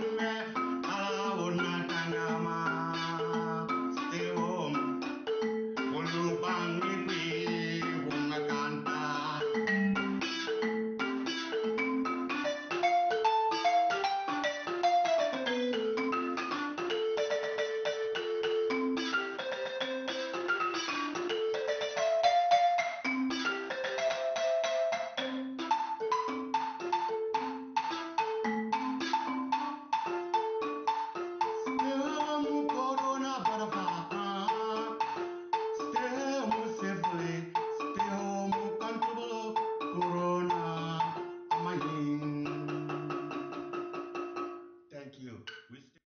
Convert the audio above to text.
come around. wisdom